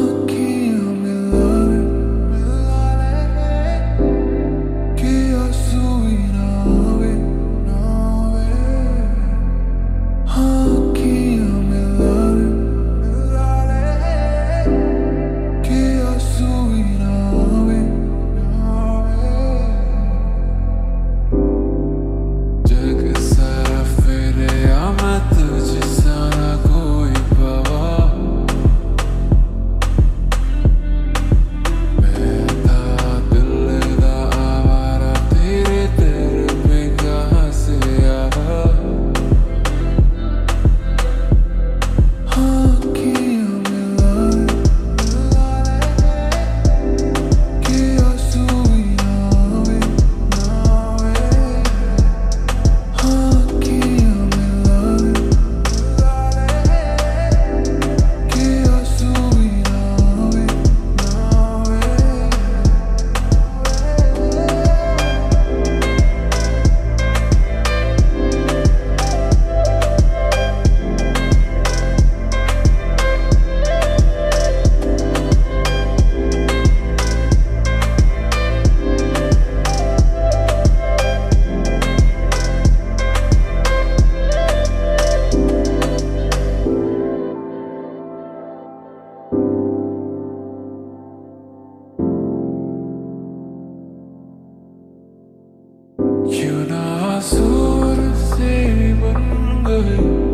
looking azul se manga